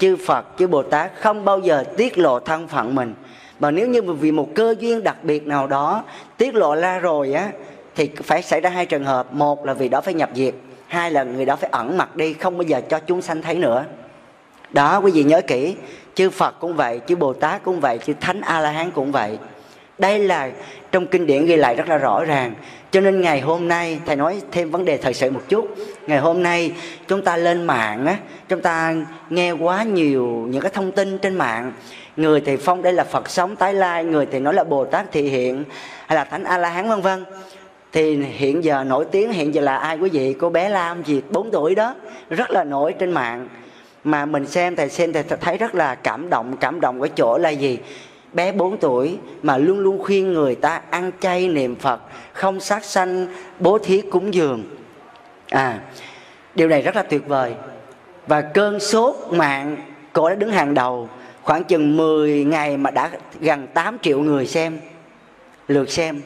chư phật, chư bồ tát không bao giờ tiết lộ thân phận mình. Mà nếu như vì một cơ duyên đặc biệt nào đó tiết lộ ra rồi á, thì phải xảy ra hai trường hợp. Một là vì đó phải nhập diệt hai là người đó phải ẩn mặt đi, không bao giờ cho chúng sanh thấy nữa. Đó, quý vị nhớ kỹ, chư phật cũng vậy, chư bồ tát cũng vậy, chư thánh a la hán cũng vậy đây là, trong kinh điển ghi lại rất là rõ ràng. Cho nên ngày hôm nay, thầy nói thêm vấn đề thời sự một chút. Ngày hôm nay, chúng ta lên mạng á, chúng ta nghe quá nhiều những cái thông tin trên mạng. Người thì phong đây là phật sống tái lai, người thì nói là bồ tát thị hiện, hay là thánh a la hán vân vân. Thì hiện giờ nổi tiếng, hiện giờ là ai quý vị? Cô bé lam gì 4 tuổi đó, rất là nổi trên mạng. Mà mình xem, thầy xem, thầy thấy rất là cảm động cảm động cái chỗ là gì? Bé 4 tuổi mà luôn luôn khuyên người ta ăn chay niệm Phật, không sát sanh, bố thí cúng dường. À, điều này rất là tuyệt vời. Và cơn sốt mạng cổ đã đứng hàng đầu khoảng chừng 10 ngày mà đã gần 8 triệu người xem lượt xem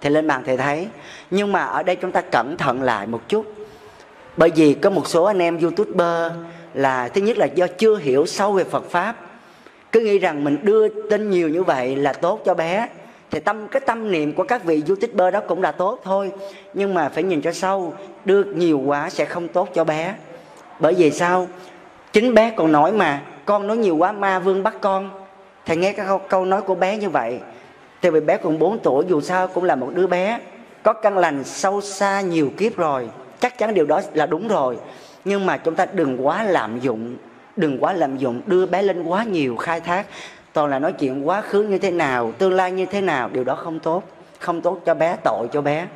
thì lên mạng thầy thấy nhưng mà ở đây chúng ta cẩn thận lại một chút bởi vì có một số anh em youtuber là thứ nhất là do chưa hiểu sâu về phật pháp cứ nghĩ rằng mình đưa tin nhiều như vậy là tốt cho bé. Thì tâm cái tâm niệm của các vị youtuber đó cũng là tốt thôi. Nhưng mà phải nhìn cho sâu đưa nhiều quá sẽ không tốt cho bé. Bởi vì sao? Chính bé còn nói mà con nói nhiều quá ma vương bắt con. Thầy nghe cái câu, câu nói của bé như vậy. Thì vì bé còn 4 tuổi dù sao cũng là một đứa bé. Có căn lành sâu xa nhiều kiếp rồi. Chắc chắn điều đó là đúng rồi. Nhưng mà chúng ta đừng quá lạm dụng đừng quá lạm dụng, đưa bé lên quá nhiều khai thác. Toàn là nói chuyện quá khứ như thế nào, tương lai như thế nào, điều đó không tốt. Không tốt cho bé, tội cho bé.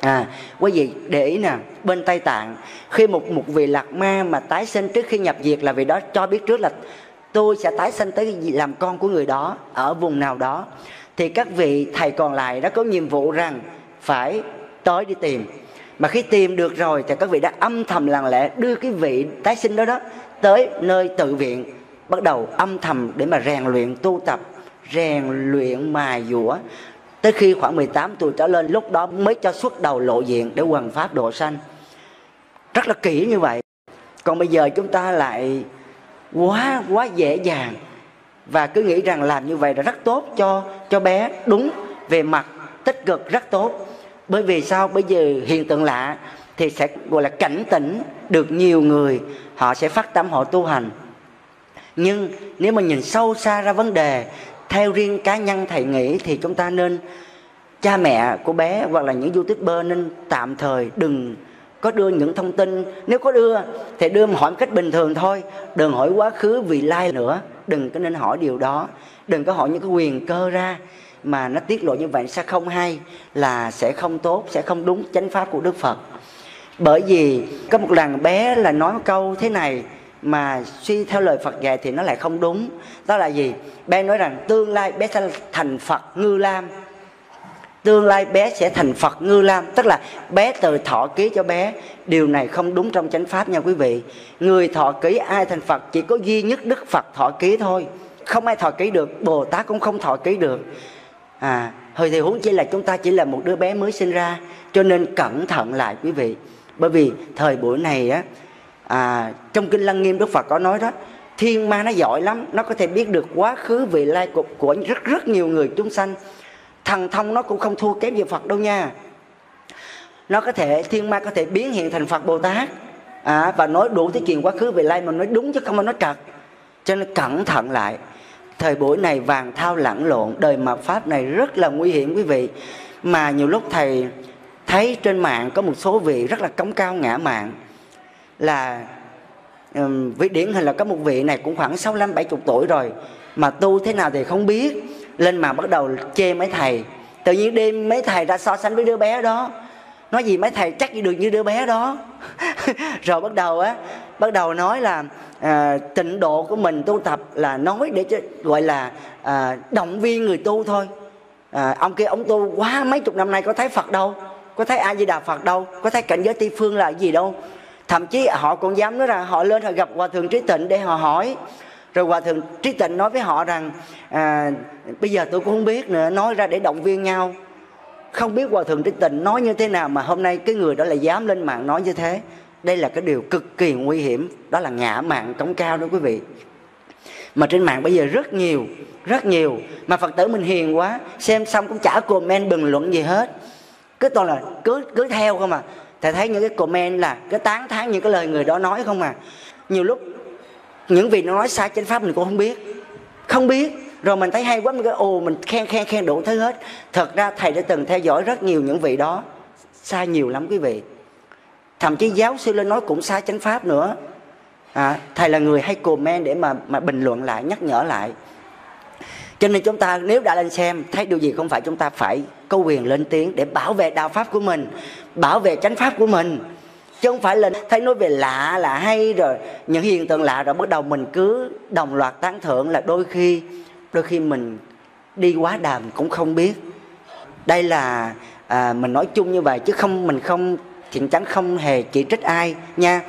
À quý vị để ý nè, bên tây tạng, khi một một vị lạc ma mà tái sinh trước khi nhập diệt là vì đó cho biết trước là, tôi sẽ tái sinh tới làm con của người đó, ở vùng nào đó. Thì các vị thầy còn lại đã có nhiệm vụ rằng phải tới đi tìm. Mà khi tìm được rồi thì các vị đã âm thầm lặng lẽ đưa cái vị tái sinh đó đó tới nơi tự viện, bắt đầu âm thầm để mà rèn luyện tu tập, rèn luyện mài dũa. Tới khi khoảng 18 tuổi trở lên, lúc đó mới cho xuất đầu lộ diện để hoàn pháp độ sanh. Rất là kỹ như vậy. Còn bây giờ chúng ta lại quá quá dễ dàng. Và cứ nghĩ rằng làm như vậy là rất tốt cho cho bé. Đúng về mặt tích cực, rất tốt. Bởi vì sao? Bây giờ hiện tượng lạ thì sẽ, gọi là cảnh tỉnh được nhiều người họ sẽ phát tâm họ tu hành. Nhưng nếu mà nhìn sâu xa ra vấn đề, theo riêng cá nhân thầy nghĩ thì chúng ta nên, cha mẹ của bé hoặc là những youtuber nên tạm thời đừng có đưa những thông tin. Nếu có đưa thì đưa hỏi một cách bình thường thôi, đừng hỏi quá khứ vì lai nữa. Đừng có nên hỏi điều đó, đừng có hỏi những cái quyền cơ ra mà nó tiết lộ như vậy sẽ không hay, là sẽ không tốt, sẽ không đúng chánh pháp của đức phật bởi vì có một lần bé là nói một câu thế này mà suy theo lời Phật dạy thì nó lại không đúng. Đó là gì? Bé nói rằng tương lai bé sẽ thành Phật ngư lam. Tương lai bé sẽ thành Phật ngư lam. Tức là bé từ thọ ký cho bé. Điều này không đúng trong chánh pháp nha quý vị. Người thọ ký, ai thành Phật chỉ có duy nhất Đức Phật thọ ký thôi. Không ai thọ ký được, Bồ Tát cũng không thọ ký được. À hồi thì huống chỉ là chúng ta chỉ là một đứa bé mới sinh ra, cho nên cẩn thận lại quý vị bởi vì thời buổi này á à, trong kinh lăng nghiêm đức phật có nói đó thiên ma nó giỏi lắm nó có thể biết được quá khứ vị lai của, của rất rất nhiều người chúng sanh. Thần thông nó cũng không thua kém gì phật đâu nha. Nó có thể thiên ma có thể biến hiện thành phật bồ tát. À, và nói đủ thứ chuyện quá khứ vị lai mà nói đúng chứ không mà nói trật cho nên cẩn thận lại. Thời buổi này vàng thao lẫn lộn đời mạt pháp này rất là nguy hiểm quý vị. Mà nhiều lúc thầy thấy trên mạng có một số vị rất là cống cao ngã mạng là um, vị điển hình là có một vị này cũng khoảng 65 70 tuổi rồi mà tu thế nào thì không biết lên mà bắt đầu chê mấy thầy. Tự nhiên đêm mấy thầy ra so sánh với đứa bé đó nói gì mấy thầy chắc gì được như đứa bé đó. Rồi bắt đầu á bắt đầu nói là à, tịnh độ của mình tu tập là nói để cho gọi là à, động viên người tu thôi. À, ông kia ông tu quá mấy chục năm nay có thấy phật đâu có thấy a di đà phật đâu? Có thấy cảnh giới tây phương là gì đâu? Thậm chí họ còn dám nói rằng họ lên họ gặp hòa thượng trí tịnh để họ hỏi. Rồi hòa thượng trí tịnh nói với họ rằng à, bây giờ tôi cũng không biết nữa nói ra để động viên nhau. Không biết hòa thượng trí tịnh nói như thế nào mà hôm nay cái người đó lại dám lên mạng nói như thế. Đây là cái điều cực kỳ nguy hiểm. Đó là ngã mạng cống cao đó quý vị. Mà trên mạng bây giờ rất nhiều rất nhiều. Mà phật tử mình hiền quá. Xem xong cũng chả comment bình luận gì hết cứ toàn là cứ cứ theo không à. Thầy thấy những cái comment là cái tán thán những cái lời người đó nói không à. Nhiều lúc những vị nó nói sai chánh pháp mình cũng không biết. Không biết. Rồi mình thấy hay quá mình cứ ồ mình khen khen khen đủ thứ hết. Thật ra thầy đã từng theo dõi rất nhiều những vị đó. Sai nhiều lắm quý vị. Thậm chí giáo sư lên nói cũng sai chánh pháp nữa. À, thầy là người hay comment để mà mà bình luận lại nhắc nhở lại cho nên chúng ta nếu đã lên xem thấy điều gì không phải chúng ta phải có quyền lên tiếng để bảo vệ đạo pháp của mình bảo vệ chánh pháp của mình. Chứ không phải là thấy nói về lạ là hay rồi những hiện tượng lạ rồi bắt đầu mình cứ đồng loạt tán thưởng là đôi khi đôi khi mình đi quá đàm cũng không biết. Đây là à, mình nói chung như vậy chứ không mình không thiện chánh không hề chỉ trích ai nha.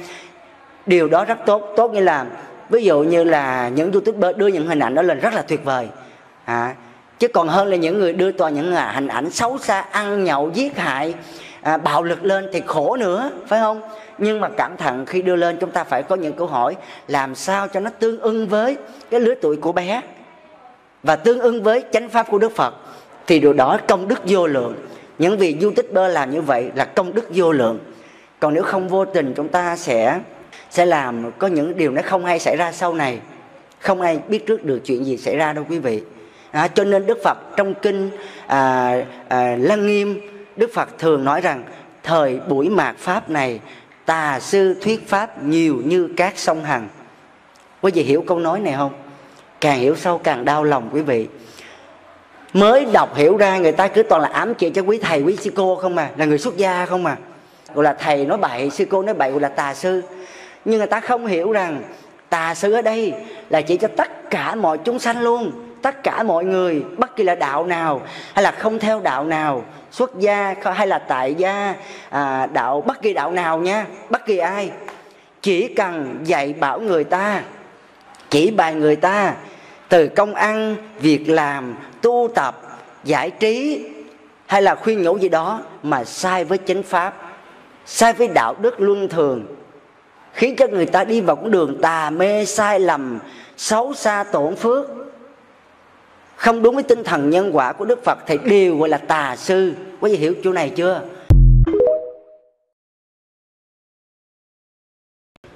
Điều đó rất tốt tốt như là ví dụ như là những youtuber đưa những hình ảnh đó lên rất là tuyệt vời à, chứ còn hơn là những người đưa toàn những à, hình ảnh xấu xa ăn nhậu giết hại à, bạo lực lên thì khổ nữa phải không? Nhưng mà cẩn thận khi đưa lên chúng ta phải có những câu hỏi làm sao cho nó tương ưng với cái lứa tuổi của bé. Và tương ưng với chánh pháp của đức phật. Thì điều đó công đức vô lượng. Những vị bơ làm như vậy là công đức vô lượng. Còn nếu không vô tình chúng ta sẽ sẽ làm có những điều nó không hay xảy ra sau này. Không ai biết trước được chuyện gì xảy ra đâu quý vị à, cho nên đức phật trong kinh à, à, lăng nghiêm đức phật thường nói rằng thời buổi mạt pháp này tà sư thuyết pháp nhiều như các sông hằng. Quý vị hiểu câu nói này không? Càng hiểu sâu càng đau lòng quý vị. Mới đọc hiểu ra người ta cứ toàn là ám chỉ cho quý thầy quý sư cô không mà là người xuất gia không mà. Gọi là thầy nói bậy sư cô nói bậy gọi là tà sư. Nhưng người ta không hiểu rằng tà sư ở đây là chỉ cho tất cả mọi chúng sanh luôn tất cả mọi người bất kỳ là đạo nào hay là không theo đạo nào xuất gia hay là tại gia à, đạo bất kỳ đạo nào nha bất kỳ ai. Chỉ cần dạy bảo người ta chỉ bài người ta từ công ăn việc làm tu tập giải trí hay là khuyên nhủ gì đó mà sai với chánh pháp sai với đạo đức luân thường khiến cho người ta đi vào con đường tà mê sai lầm xấu xa tổn phước không đúng với tinh thần nhân quả của đức phật thì đều gọi là tà sư. Quý vị hiểu chỗ này chưa?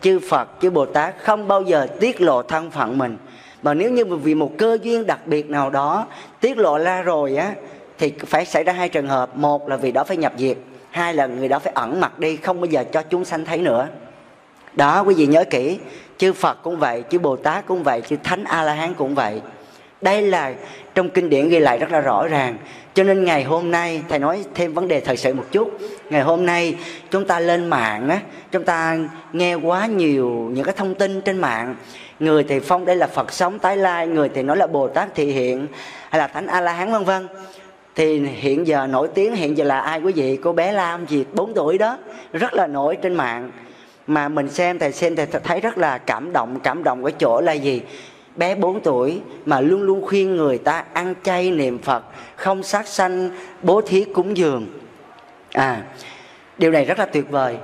Chư phật, chư bồ tát không bao giờ tiết lộ thân phận mình. Mà nếu như vì một cơ duyên đặc biệt nào đó tiết lộ ra rồi á, thì phải xảy ra hai trường hợp. Một là vì đó phải nhập diệt, hai là người đó phải ẩn mặt đi, không bao giờ cho chúng sanh thấy nữa. Đó, quý vị nhớ kỹ, chư phật cũng vậy, chư bồ tát cũng vậy, chư thánh a la hán cũng vậy đây là, trong kinh điển ghi lại rất là rõ ràng. Cho nên ngày hôm nay, thầy nói thêm vấn đề thời sự một chút. Ngày hôm nay, chúng ta lên mạng á, chúng ta nghe quá nhiều những cái thông tin trên mạng. Người thì phong đây là phật sống tái lai, người thì nói là bồ tát thị hiện, hay là thánh a la hán vân vân. Thì hiện giờ nổi tiếng, hiện giờ là ai quý vị? Cô bé lam gì 4 tuổi đó, rất là nổi trên mạng. Mà mình xem, thầy xem, thầy thấy rất là cảm động cảm động ở chỗ là gì? Bé 4 tuổi mà luôn luôn khuyên người ta ăn chay niệm Phật, không sát sanh, bố thí cúng dường. À, điều này rất là tuyệt vời.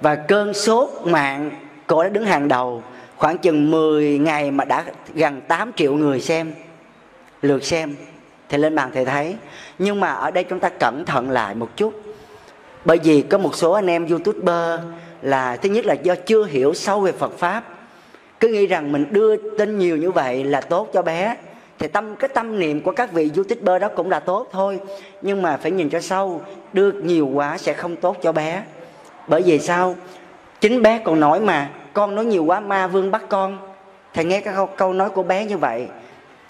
Và cơn sốt mạng cổ đã đứng hàng đầu. Khoảng chừng 10 ngày mà đã gần 8 triệu người xem lượt xem. Thì lên bàn thầy thấy. Nhưng mà ở đây chúng ta cẩn thận lại một chút. Bởi vì có một số anh em youtuber là thứ nhất là do chưa hiểu sâu về phật pháp cứ nghĩ rằng mình đưa tin nhiều như vậy là tốt cho bé. Thì tâm cái tâm niệm của các vị youtuber đó cũng là tốt thôi. Nhưng mà phải nhìn cho sâu đưa nhiều quá sẽ không tốt cho bé. Bởi vì sao? Chính bé còn nói mà con nói nhiều quá ma vương bắt con. Thầy nghe cái câu, câu nói của bé như vậy.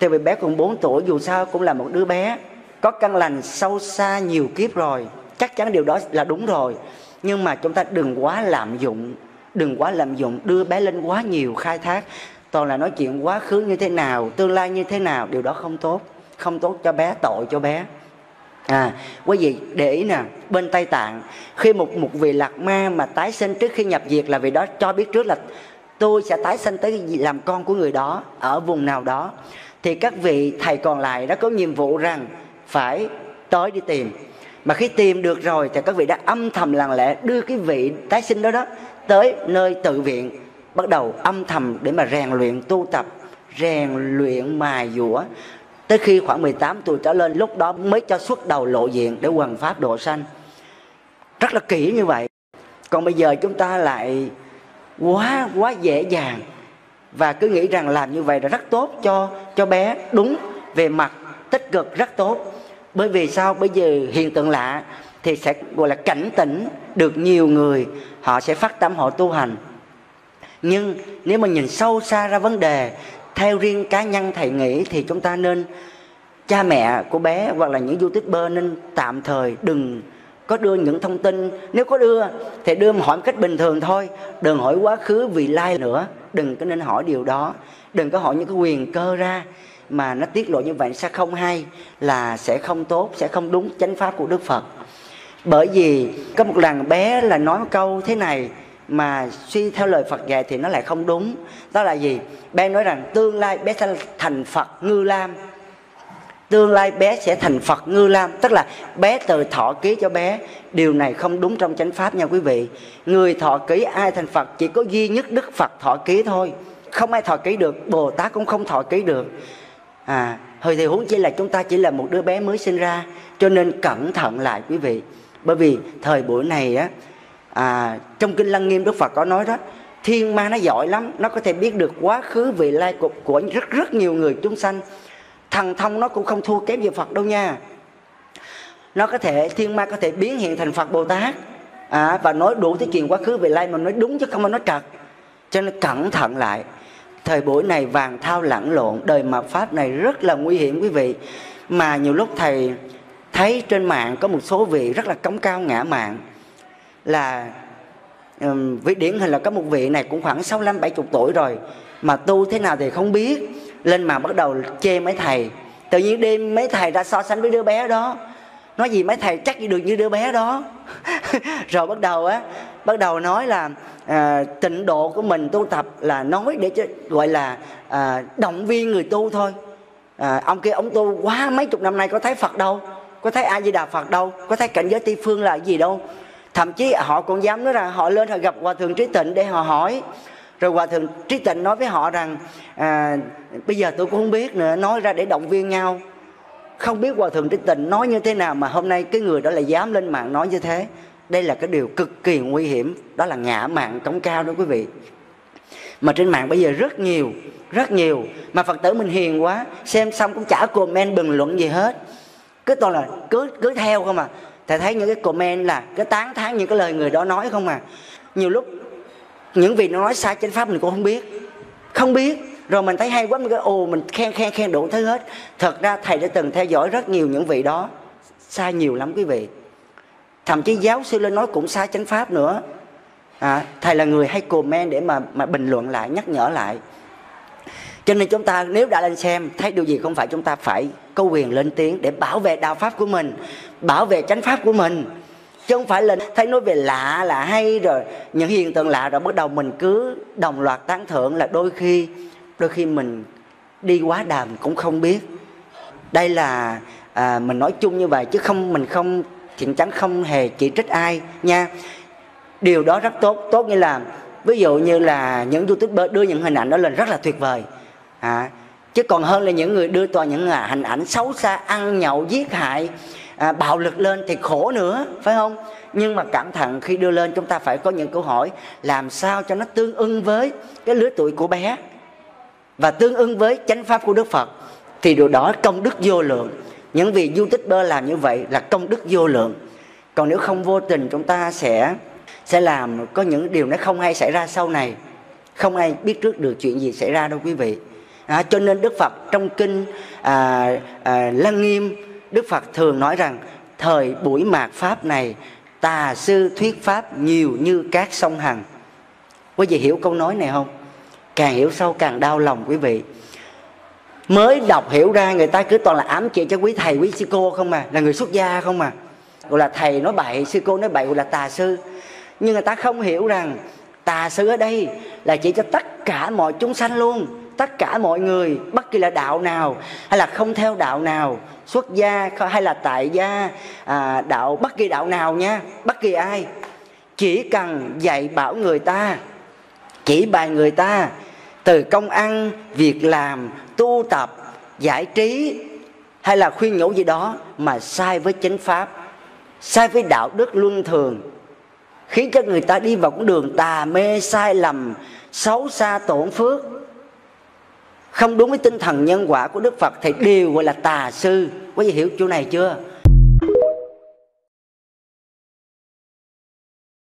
Thì vì bé còn 4 tuổi dù sao cũng là một đứa bé. Có căn lành sâu xa nhiều kiếp rồi. Chắc chắn điều đó là đúng rồi. Nhưng mà chúng ta đừng quá lạm dụng đừng quá lạm dụng, đưa bé lên quá nhiều khai thác. Toàn là nói chuyện quá khứ như thế nào, tương lai như thế nào, điều đó không tốt. Không tốt cho bé, tội cho bé. À quý vị để ý nè, bên tây tạng, khi một một vị lạc ma mà tái sinh trước khi nhập diệt là vì đó cho biết trước là tôi sẽ tái sinh tới làm con của người đó, ở vùng nào đó. Thì các vị thầy còn lại đã có nhiệm vụ rằng phải tới đi tìm. Mà khi tìm được rồi thì các vị đã âm thầm lặng lẽ đưa cái vị tái sinh đó đó tới nơi tự viện, bắt đầu âm thầm để mà rèn luyện tu tập, rèn luyện mài dũa. Tới khi khoảng 18 tuổi trở lên, lúc đó mới cho xuất đầu lộ diện để hoàn pháp độ sanh. Rất là kỹ như vậy. Còn bây giờ chúng ta lại quá quá dễ dàng. Và cứ nghĩ rằng làm như vậy là rất tốt cho cho bé. Đúng, về mặt tích cực rất tốt. Bởi vì sao? Bây giờ hiện tượng lạ thì sẽ, gọi là, cảnh tỉnh được nhiều người, họ sẽ phát tâm họ tu hành. Nhưng nếu mà nhìn sâu xa ra vấn đề, theo riêng cá nhân thầy nghĩ thì chúng ta nên, cha mẹ của bé hoặc là những youtuber nên tạm thời đừng có đưa những thông tin. Nếu có đưa thì đưa hỏi một cách bình thường thôi, đừng hỏi quá khứ vì lai nữa. Đừng có nên hỏi điều đó, đừng có hỏi những cái quyền cơ ra mà nó tiết lộ như vậy sẽ không hay, là sẽ không tốt, sẽ không đúng chánh pháp của đức phật bởi vì có một lần bé là nói một câu thế này mà suy theo lời Phật dạy thì nó lại không đúng. Đó là gì? Bé nói rằng tương lai bé sẽ thành Phật ngư lam. Tương lai bé sẽ thành Phật ngư lam. Tức là bé từ thọ ký cho bé. Điều này không đúng trong chánh pháp nha quý vị. Người thọ ký, ai thành Phật chỉ có duy nhất Đức Phật thọ ký thôi. Không ai thọ ký được, Bồ Tát cũng không thọ ký được. À hồi thì huống chỉ là chúng ta chỉ là một đứa bé mới sinh ra, cho nên cẩn thận lại quý vị bởi vì thời buổi này á à, trong kinh lăng nghiêm đức phật có nói đó thiên ma nó giỏi lắm nó có thể biết được quá khứ vị lai của, của rất rất nhiều người chúng sanh. Thần thông nó cũng không thua kém gì phật đâu nha. Nó có thể thiên ma có thể biến hiện thành phật bồ tát à, và nói đủ thứ chuyện quá khứ vị lai mà nói đúng chứ không mà nói trật. Cho nên cẩn thận lại thời buổi này vàng thao lẫn lộn đời mạt pháp này rất là nguy hiểm quý vị. Mà nhiều lúc thầy thấy trên mạng có một số vị rất là cống cao ngã mạng là um, vị điển hình là có một vị này cũng khoảng 65 70 tuổi rồi mà tu thế nào thì không biết. Lên mà bắt đầu chê mấy thầy. Tự nhiên đêm mấy thầy ra so sánh với đứa bé đó. Nói gì mấy thầy chắc gì được như đứa bé đó. Rồi bắt đầu á bắt đầu nói là à, tịnh độ của mình tu tập là nói để cho gọi là à, động viên người tu thôi. À, ông kia ông tu quá mấy chục năm nay có thấy phật đâu có thấy a di đà phật đâu? Có thấy cảnh giới tây phương là gì đâu? Thậm chí họ còn dám nói rằng họ lên họ gặp hòa thượng trí tịnh để họ hỏi. Rồi hòa thượng trí tịnh nói với họ rằng à, bây giờ tôi cũng không biết nữa nói ra để động viên nhau. Không biết hòa thượng trí tịnh nói như thế nào mà hôm nay cái người đó lại dám lên mạng nói như thế. Đây là cái điều cực kỳ nguy hiểm đó là ngã mạng cống cao đó quý vị. Mà trên mạng bây giờ rất nhiều rất nhiều. Mà phật tử mình hiền quá xem xong cũng chả comment bình luận gì hết cứ toàn là cứ cứ theo không à. Thầy thấy những cái comment là cái tán thán những cái lời người đó nói không à. Nhiều lúc những vị nó nói sai chánh pháp mình cũng không biết. Không biết. Rồi mình thấy hay quá mình cứ ồ mình khen khen khen đủ thứ hết. Thật ra thầy đã từng theo dõi rất nhiều những vị đó. Sai nhiều lắm quý vị. Thậm chí giáo sư lên nói cũng sai chánh pháp nữa. À, thầy là người hay comment để mà mà bình luận lại nhắc nhở lại cho nên chúng ta nếu đã lên xem thấy điều gì không phải chúng ta phải có quyền lên tiếng để bảo vệ đạo pháp của mình bảo vệ chánh pháp của mình. Chứ không phải là thấy nói về lạ là hay rồi những hiện tượng lạ rồi bắt đầu mình cứ đồng loạt tán thưởng là đôi khi đôi khi mình đi quá đàm cũng không biết. Đây là à, mình nói chung như vậy chứ không mình không thiện chánh không hề chỉ trích ai nha. Điều đó rất tốt tốt như là ví dụ như là những youtuber đưa những hình ảnh đó lên rất là tuyệt vời à, chứ còn hơn là những người đưa toàn những à, hình ảnh xấu xa ăn nhậu giết hại à, bạo lực lên thì khổ nữa phải không? Nhưng mà cẩn thận khi đưa lên chúng ta phải có những câu hỏi làm sao cho nó tương ưng với cái lứa tuổi của bé. Và tương ưng với chánh pháp của đức phật thì điều đó công đức vô lượng. Những vị bơ làm như vậy là công đức vô lượng. Còn nếu không vô tình chúng ta sẽ sẽ làm có những điều nó không hay xảy ra sau này. Không ai biết trước được chuyện gì xảy ra đâu quý vị à, cho nên đức phật trong kinh à, à, lăng nghiêm đức phật thường nói rằng thời buổi mạt pháp này tà sư thuyết pháp nhiều như các sông hằng. Quý vị hiểu câu nói này không? Càng hiểu sâu càng đau lòng quý vị. Mới đọc hiểu ra người ta cứ toàn là ám chỉ cho quý thầy quý sư cô không mà là người xuất gia không mà. Gọi là thầy nói bậy sư cô nói bậy gọi là tà sư. Nhưng người ta không hiểu rằng tà sư ở đây là chỉ cho tất cả mọi chúng sanh luôn tất cả mọi người bất kỳ là đạo nào hay là không theo đạo nào xuất gia hay là tại gia à, đạo bất kỳ đạo nào nha bất kỳ ai chỉ cần dạy bảo người ta chỉ bài người ta từ công ăn việc làm tu tập giải trí hay là khuyên nhủ gì đó mà sai với chánh pháp sai với đạo đức luân thường khiến cho người ta đi vào con đường tà mê sai lầm xấu xa tổn phước không đúng với tinh thần nhân quả của đức phật thì đều gọi là tà sư. Quý vị hiểu chỗ này chưa?